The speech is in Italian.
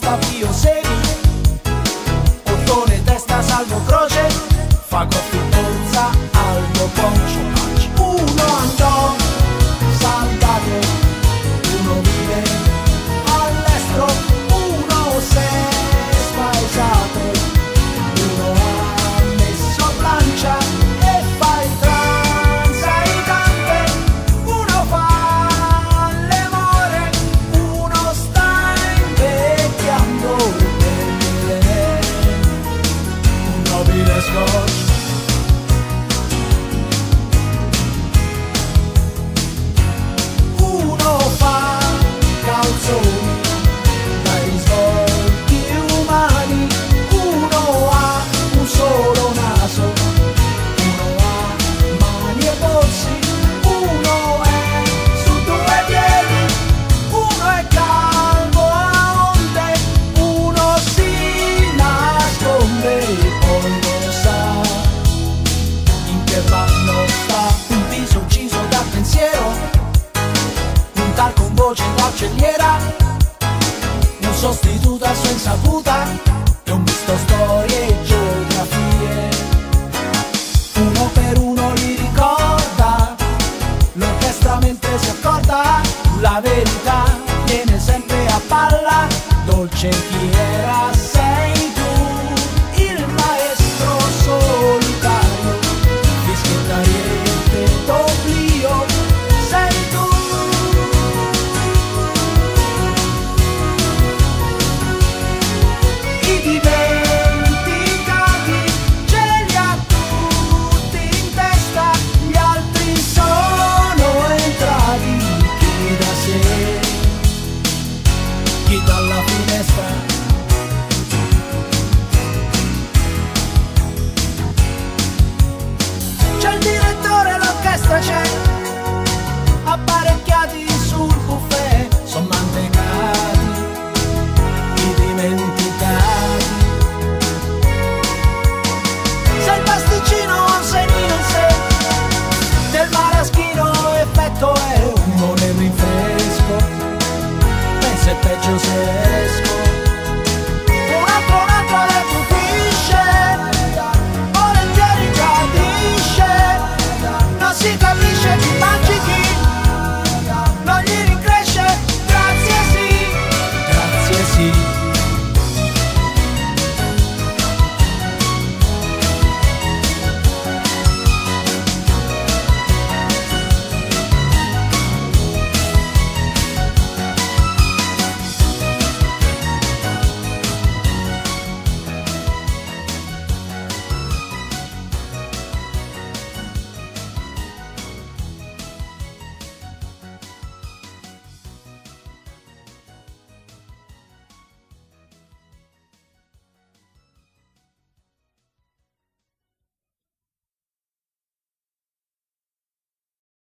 sta Pio Semi, portone Testa, Salvo, Croce, Fago, macelliera, un sostituto a sua insaputa, che un misto storie e geografie. Uno per uno li ricorda, l'orchestra mentre si accorda, la verità viene sempre a palla, dolce seus.